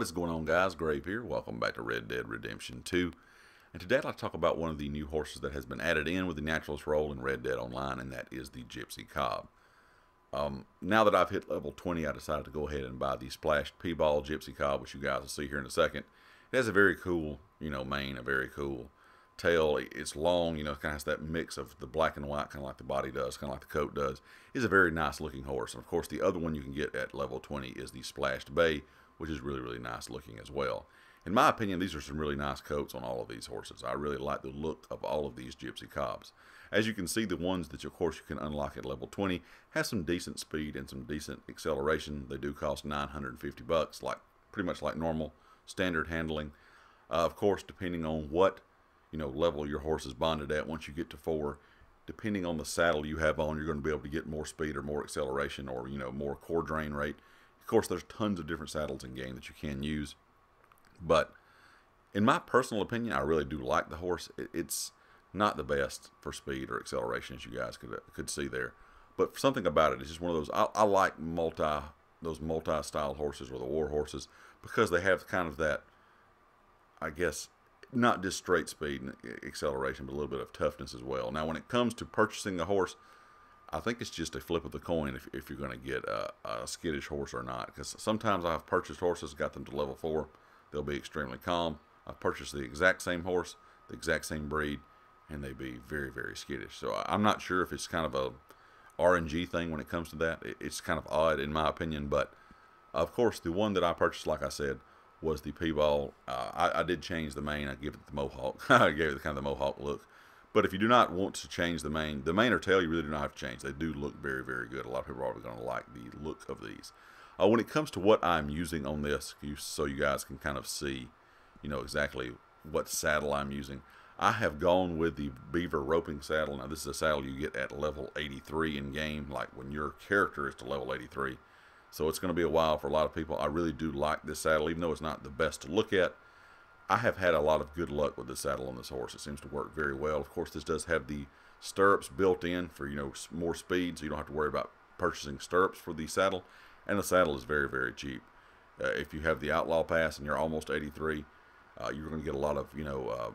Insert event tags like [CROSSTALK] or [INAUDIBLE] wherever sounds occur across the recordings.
What is going on guys? Grave here. Welcome back to Red Dead Redemption 2. And today I'd like to talk about one of the new horses that has been added in with the naturalist role in Red Dead Online, and that is the Gypsy Cob. Um, now that I've hit level 20, I decided to go ahead and buy the Splashed Piebald Gypsy Cob, which you guys will see here in a second. It has a very cool, you know, mane, a very cool tail. It's long, you know, kind of has that mix of the black and white, kind of like the body does, kind of like the coat does. It's a very nice looking horse. And of course, the other one you can get at level 20 is the Splashed Bay, which is really, really nice looking as well. In my opinion, these are some really nice coats on all of these horses. I really like the look of all of these Gypsy Cobs. As you can see, the ones that, of course, you can unlock at level 20 have some decent speed and some decent acceleration. They do cost 950 bucks, like pretty much like normal standard handling. Uh, of course, depending on what you know level your horse is bonded at, once you get to four, depending on the saddle you have on, you're going to be able to get more speed or more acceleration or you know more core drain rate course, there's tons of different saddles in game that you can use. But in my personal opinion, I really do like the horse. It's not the best for speed or acceleration, as you guys could could see there. But something about it is just one of those. I, I like multi those multi-style horses or the war horses because they have kind of that. I guess not just straight speed and acceleration, but a little bit of toughness as well. Now, when it comes to purchasing a horse, I think it's just a flip of the coin if, if you're going to get a, a, skittish horse or not. Because sometimes I've purchased horses, got them to level four, they'll be extremely calm. I've purchased the exact same horse, the exact same breed, and they'd be very, very skittish. So I'm not sure if it's kind of a RNG thing when it comes to that. It's kind of odd in my opinion, but of course the one that I purchased, like I said, was the Piebald. Uh, I, I, did change the mane. I gave it the Mohawk. [LAUGHS] I gave it kind of the Mohawk look. But if you do not want to change the mane, the mane or tail, you really do not have to change. They do look very, very good. A lot of people are going to like the look of these. Uh, when it comes to what I'm using on this, you, so you guys can kind of see, you know, exactly what saddle I'm using. I have gone with the Beaver roping saddle. Now, this is a saddle you get at level 83 in game, like when your character is to level 83. So it's going to be a while for a lot of people. I really do like this saddle, even though it's not the best to look at. I have had a lot of good luck with the saddle on this horse. It seems to work very well. Of course, this does have the stirrups built in for, you know, more speed, so you don't have to worry about purchasing stirrups for the saddle. And the saddle is very, very cheap. Uh, if you have the Outlaw Pass and you're almost 83, uh, you're going to get a lot of, you know, uh,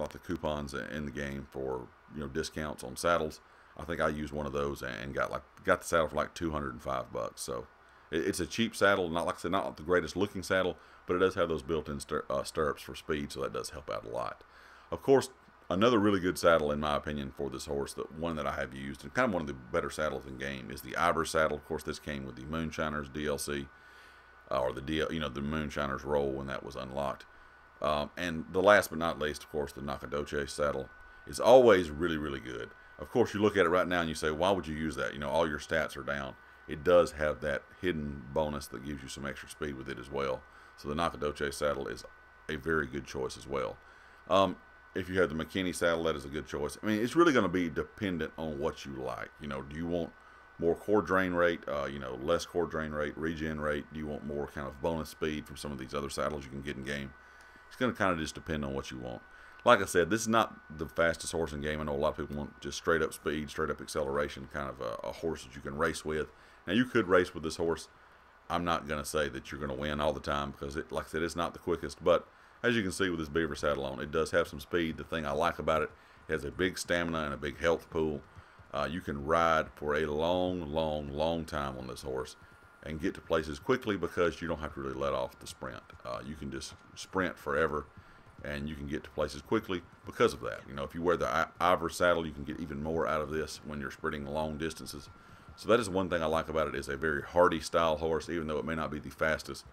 lot of coupons in the game for, you know, discounts on saddles. I think I used one of those and got like got the saddle for like 205 bucks. So it's a cheap saddle, not like I said, not the greatest looking saddle, but it does have those built-in stir uh, stirrups for speed, so that does help out a lot. Of course, another really good saddle, in my opinion, for this horse, the one that I have used, and kind of one of the better saddles in game, is the Ivor saddle. Of course, this came with the Moonshiners DLC, uh, or the DL, you know, the Moonshiners role when that was unlocked. Um, and the last but not least, of course, the Nacogdoches saddle is always really, really good. Of course, you look at it right now and you say, why would you use that? You know, all your stats are down it does have that hidden bonus that gives you some extra speed with it as well. So the Nacogdoches saddle is a very good choice as well. Um, if you have the McKinney saddle, that is a good choice. I mean, it's really going to be dependent on what you like. You know, do you want more core drain rate, uh, you know, less core drain rate, regen rate? Do you want more kind of bonus speed from some of these other saddles you can get in game? It's going to kind of just depend on what you want. Like I said, this is not the fastest horse in game. I know a lot of people want just straight up speed, straight up acceleration, kind of a, a horse that you can race with. Now you could race with this horse. I'm not going to say that you're going to win all the time because, it, like I said, it's not the quickest. But as you can see with this Beaver saddle on, it does have some speed. The thing I like about it, it has a big stamina and a big health pool. Uh, you can ride for a long, long, long time on this horse and get to places quickly because you don't have to really let off the sprint. Uh, you can just sprint forever and you can get to places quickly because of that. You know, if you wear the Ivor saddle, you can get even more out of this when you're sprinting long distances. So that is one thing I like about it is a very hardy style horse, even though it may not be the fastest.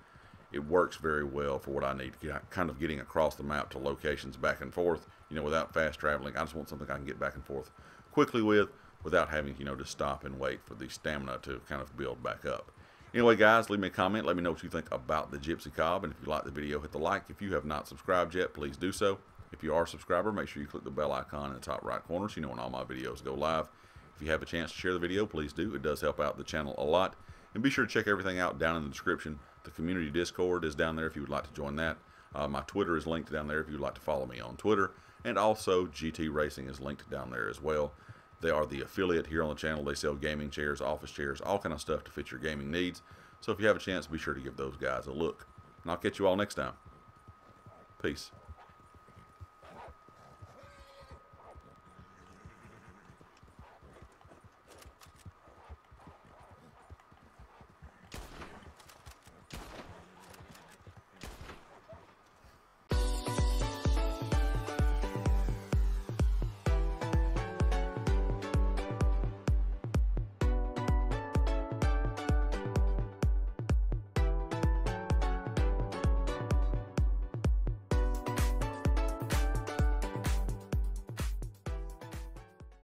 It works very well for what I need, kind of getting across the map to locations back and forth, you know, without fast traveling. I just want something I can get back and forth quickly with without having, you know, to stop and wait for the stamina to kind of build back up. Anyway, guys, leave me a comment. Let me know what you think about the Gypsy Cob. And if you like the video, hit the like. If you have not subscribed yet, please do so. If you are a subscriber, make sure you click the bell icon in the top right corner so you know when all my videos go live. If you have a chance to share the video, please do. It does help out the channel a lot. And be sure to check everything out down in the description. The community Discord is down there if you would like to join that. Uh, my Twitter is linked down there if you would like to follow me on Twitter. And also, GT Racing is linked down there as well. They are the affiliate here on the channel. They sell gaming chairs, office chairs, all kind of stuff to fit your gaming needs. So if you have a chance, be sure to give those guys a look. And I'll catch you all next time. Peace.